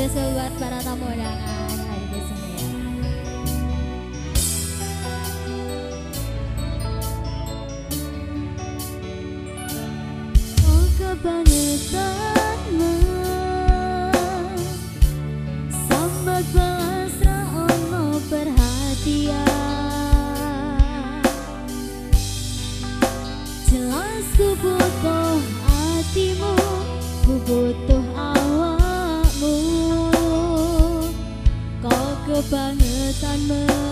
spesial buat para tamu undangan kebangetan